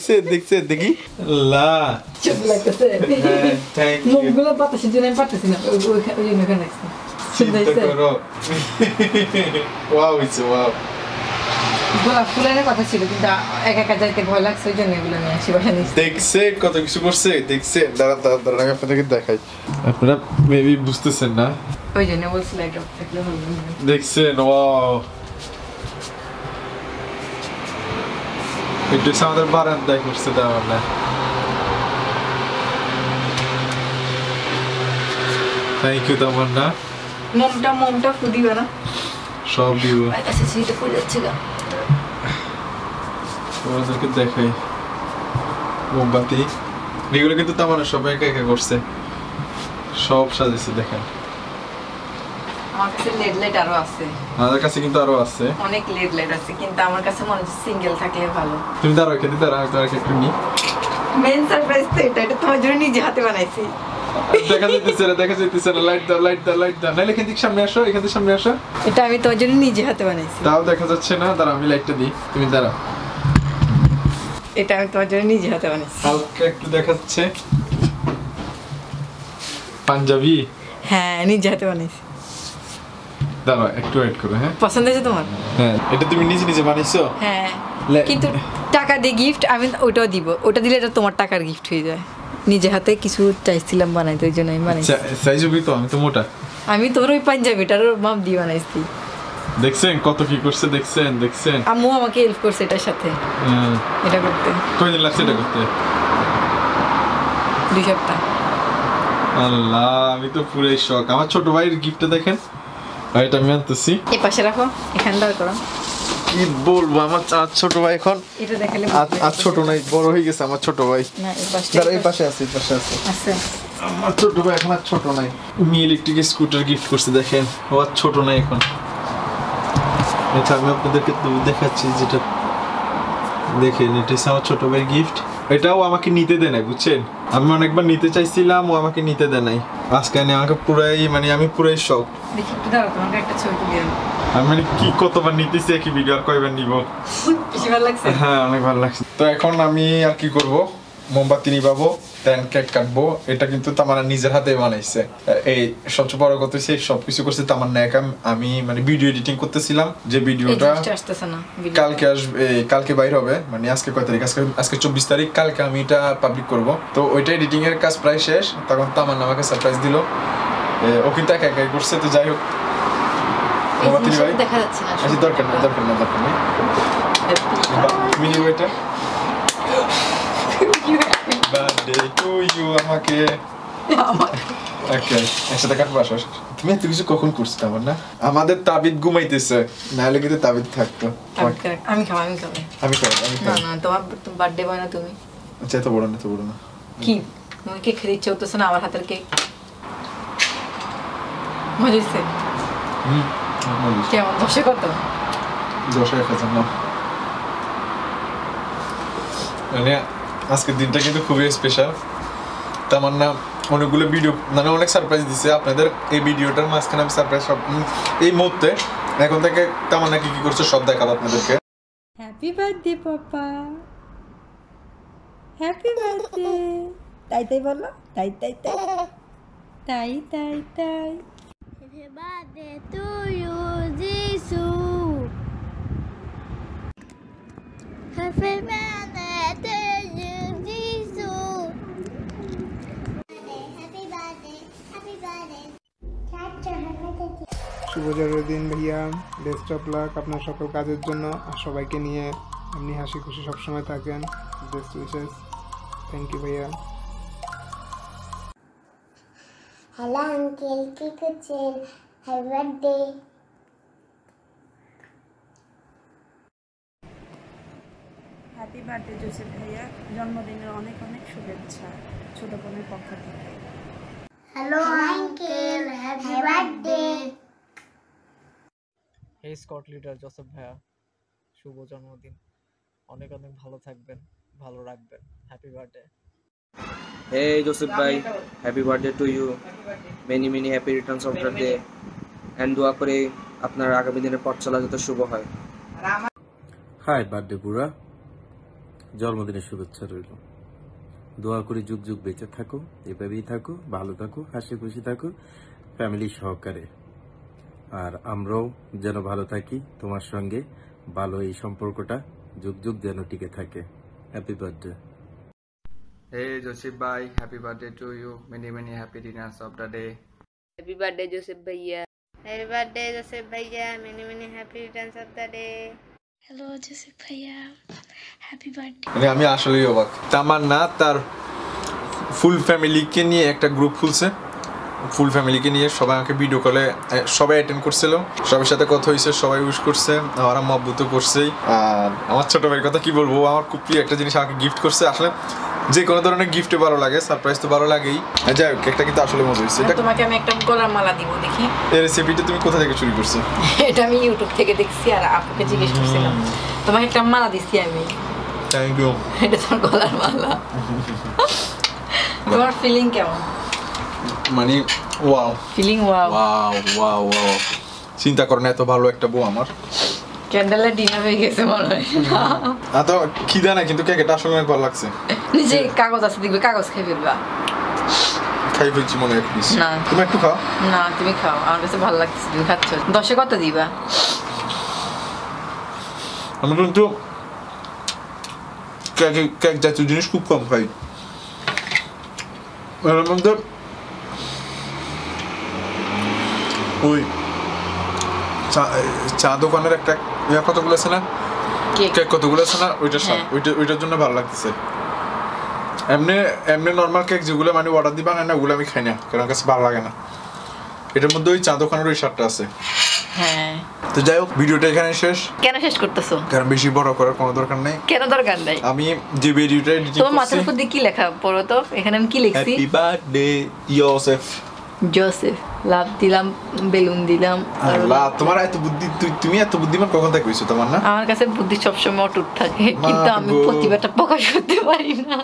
দেখছে দেখছে দেখি। লা। চোখ লাগতেছে। হ্যাঁ মুখগুলো জন্য আমি পারতেছি না ওই ওই ওই জন্য ওখানে চিন্তা করো। ওয়াও হইছে ওয়াও গোলাপ ফুলের কথা ছিল কিন্তু একা একা যাইতে ভয় লাগছে ওই জন্য এগুলো নিয়ে আসি বাসা দেখছে কত কিছু করছে দেখছে। দাঁড়া দাঁড়া দাঁড়া আমি আপনাদেরকে দেখাই। আপনারা মেবি বুঝতেছেন না? ওই জন্য বলছিল। দেখছেন ওয়াও এসে আমাদের বারান্দায় করছে দেওয়ার না থ্যাংক ইউ তোমার না মোমটা মোমটা ফুদিবে না সব দিব আচ্ছা সেটা পড়ে যাচ্ছে গা তোমাদেরকে দেখাই। মোমবাতি এগুলো কিন্তু তামানা সব একা একা করছে। সব সাজিয়েছে দেখেন। আমার কাছে লেড লাইট আরও আছে। আমাদের কাছে কিন্তু আরও আছে। অনেক লেড লাইট আছে কিন্তু আমার কাছে মনে হচ্ছে সিঙ্গেল থাকলে ভালো। তুমি দাঁড়াও এখানে দাঁড়াও একটু মেন সারপ্রাইজ তো এটা এটা তোমার জন্য নিজে হাতে বানাইছি। দেখা যাইতেছে না দেখা যাইতেছে না লাইট দাও লাইট দাও লাইট দাও। নাহলে সামনে আসো এখান থেকে সামনে আসো। এটা আমি তোমার জন্য নিজে হাতে বানাইছি। তাও দেখা যাচ্ছে না আমি লাইটটা দিই তুমি দাঁড়াও। এটা আমি তোমার জন্য নিজে হাতে বানাইছি। হালকা একটু দেখাচ্ছে পাঞ্জাবি? হ্যাঁ নিজে হাতে বানাইছি। দাঁড়াও একটু ওয়েট করো হ্যাঁ? পছন্দ হয়েছে তোমার? হ্যাঁ। এটা তুমি নিজে নিজে বানাইছো হ্যাঁ। কিন্তু টাকা দিয়ে গিফট আমি ওটাও দিব। ওটা দিলে এটা তোমার টাকার গিফট হয়ে যায়। নিজে হাতে কিছু চাইছিলাম বানাইতে ওই জন্য আমি বানাইছি হবি তো আমি তো মোটা। আমি তোর ওই পাঞ্জাবিটার মাপ দিয়ে বানাইছি। দেখছেন কত কি করছে দেখছেন দেখছেন? আম্মু আমাকে হেল্প করছে এটার সাথে। হ্যাঁ। এটা করতে। কয়দিন লাগছে এটা করতে? দুই সপ্তাহ। আল্লাহ আমি তো পুরাই শখ আমার ছোট ভাইয়ের গিফটটা দেখেন। আর এটা আমি আনতেছি এই পাশে রাখো এখানে দাঁড় করো কি বলব আমার আর ছোট ভাই এখন এটা দেখালে আর আর ছোট নাই বড় হয়ে গেছে আমার ছোট ভাই না এই পাশে এই পাশে আছে এই পাশে আছে আছে আমার ছোট ভাই এখন আর ছোট নাই মি ইলেকট্রিক স্কুটার গিফট করছে দেখেন ও আর ছোট নাই এখন এটা আমি আপনাদেরকে তো দেখাচ্ছি যেটা দেখেন এটা আমার ছোট ভাইয়ের গিফট এটাও আমাকে নিতে দেয় নাই বুঝছেন? আমি অনেকবার নিতে চাইছিলাম ও আমাকে নিতে দেয় নাই। আজকে আমি আমাকে পুরাই মানে আমি পুরাই শখ দেখি একটু দাঁড়াও তোমাকে একটা ছবি তুলে আমি মানে কি কতবার নিতেছি একই ভিডিও আর কয়বার নিব? বেশি ভালো লাগছে? হ্যাঁ অনেক ভালো লাগছে। তো এখন আমি আর কি করব? মোমবাতি নিবাবো দেন কেক কাটবো এটা কিন্তু তামারা নিজের হাতে বানাইছে। এই সবচেয়ে বড় কথা হচ্ছে সবকিছু করছে তামার নায়ক আমি মানে ভিডিও এডিটিং করতেছিলাম যে ভিডিওটা না। কালকে আসবে কালকে বাইর হবে মানে আজকে কয় তারিখ? আজকে আজকে চব্বিশ তারিখ কালকে আমি এটা পাবলিক করব। তো ওইটা এডিটিং এর কাজ প্রায় শেষ তখন তামান আমাকে সারপ্রাইজ দিল। ও কিন্তু একা একাই করছে তো যাই হোক। দেখা যাচ্ছে না আচ্ছা দরকার না দরকার না দরকার নেই। বা- তুমি এটা বার্থডে টু ইউ আমাকে। ওকে একসাথে কাটবো আসো আসো। তুমি এত কিছু কখন করছ আমার না? আমাদের তাবিদ ঘুমাইতেছে নাহলে কিন্তু তাবিদ থাকতো। আমি খাব আমি খাব। আমি খাই আমি না না তোমার বার্থডে বানা তুমি। আচ্ছা এত বড় না এত বড় না। কি? তুমি কেক খেতে ইচ্ছে হতেছে না আমার হাতের কেক মজা হয়েছে কেমন? দশে কত? দশ এক হাজার না। আজকের দিনটা কিন্তু খুবই স্পেশাল তার না অনেকগুলো ভিডিও মানে অনেক সারপ্রাইজ দিছে আপনাদের। এই ভিডিওটার মাঝখানে আমি সারপ্রাইজ সব এই মুহূর্তে এখন থেকে তামান্না কি কি করছে সব দেখাবো আপনাদেরকে। Happy birthday papa. Happy birthday তাই তাই বলো তাই তাই তাই। তাই তাই তাই। Happy birthday to you, শুভ জন্মদিন ভাইয়া। বেস্ট অফ লাক আপনার সকল কাজের জন্য আর সবাইকে নিয়ে আপনি হাসি খুশি সবসময় থাকেন। বেস্ট উইশেস থ্যাংক ইউ ভাইয়া। হ্যালো আঙ্কেল কি করছেন happy birthday happy birthday Joseph ভাইয়া। জন্মদিনের অনেক অনেক শুভেচ্ছা ছোট বোনের পক্ষ থেকে। Hello uncle happy birthday hey scout leader Joseph ভাইয়া শুভ জন্মদিন। অনেক অনেক ভালো থাকবেন ভালো রাখবেন। হ্যাপি বার্থডে Hey Joseph ভাই happy birthday to you Many many happy returns of the day. And দোয়া করে আপনার আগামী দিনের পথ চলা যত শুভ হয়। হাই বার্থডে বুড়া। জন্মদিনের শুভেচ্ছা রইল। দোয়া করি যুগ যুগ বেঁচে থাকো এভাবেই থাকো ভালো থাকো হাসি খুশি থাকো ফ্যামিলি সহকারে। আর আমরাও যেন ভালো থাকি। তোমার সঙ্গে ভালো এই সম্পর্কটা যুগ যুগ যেন টিকে থাকে। হ্যাপি বার্থডে হে জোসেফ ভাই happy birthday to you many many happy dinners of the day happy birthday Joseph ভাইয়া হ্যাপি বার্থডে জোসেফ ভাইয়া many many happy dinners of the day hello Joseph ভাইয়া হ্যাপি বার্থডে আমি আসলেই অবাক। তামান্না তার ফুল ফ্যামিলিকে নিয়ে একটা গ্রুপ খুলছে। ফুল ফ্যামিলিকে নিয়ে সবাই আমাকে ভিডিও কলে সবাই অ্যাটেন্ড করছিল। সবার সাথে কথা হয়েছে সবাই উইশ করছে আমার আম্মা আব্বু তো করছেই। আর আমার ছোট ভাইয়ের কথা কি বলব আমার খুব প্রিয় একটা জিনিস আমাকে গিফট করছে। আসলে যে কোনো ধরনের গিফটে ভালো লাগে সারপ্রাইজ তো ভালো লাগেই। যাই হোক একটা কিন্তু আসলে মজা হয়েছে তোমাকে আমি একটা গলার মালা দিব দেখি। এই রেসিপিটা তুমি কোথা থেকে চুরি করছ? এটা আমি ইউটিউব থেকে দেখছি আর আপুকে জিজ্ঞেস করছিলাম। তোমাকে একটা মালা দিছি আমি। থ্যাংক ইউ এটা তোমার গলার মালা। তোমার ফিলিং কেমন? মানে wow feeling wow wow wow wow চিন্তা করো না এত ভালো একটা বউ আমার। ক্যান্ডেলের ডিনার হয়ে গেছে মনে হয়। আর তো খিদা না কিন্তু কেকটা আসলে অনেক ভালো লাগছে। নিচে কাগজ আছে দেখবে কাগজ খেয়ে ফেলবা। খাই ফেলছি মনে হয় না। তুমি একটু খাও। না তুমি খাও আমার কাছে ভালো লাগছে তুমি খাচ্ছ। দশে কত দিবা? আমি কিন্তু কেক কেক জাতীয় জিনিস খুব কম খাই। এর মধ্যে ওই চা- চা দোকানের একটা ইয়া কতগুলো আছে না? কেক। কতগুলো আছে না? ওইটার সাথে হ্যাঁ। ওইটা ওইটার জন্য ভালো লাগতেছে। এমনি এমনি নর্মাল কেক যেগুলো মানে অর্ডার দিবা না ওগুলো আমি খাই না কারণ কাছে ভালো লাগে না। এটার মধ্যে ওই চা দোকানের ওই শার্টটা আছে। হ্যাঁ। তো যাই হোক ভিডিওটা এখানে শেষ। কেন শেষ করতেছো? কারণ বেশি বড় করার কোনো দরকার নেই। কেন দরকার নাই? আমি যে ভিডিওটা তোমার মাথার উপর দিয়ে কি লেখা? পড়ো তো এখানে আমি কি লিখছি? Happy birthday Yosef Joseph love দিলাম বেলুন দিলাম আল্লাহ তোমার এত বুদ্ধি তুমি এত বুদ্ধিমান কখন থেকে হইছো তোমার না? আমার কাছে বুদ্ধি সবসময় অটুট থাকে কিন্তু আমি প্রতিভাটা প্রকাশ করতে পারি না।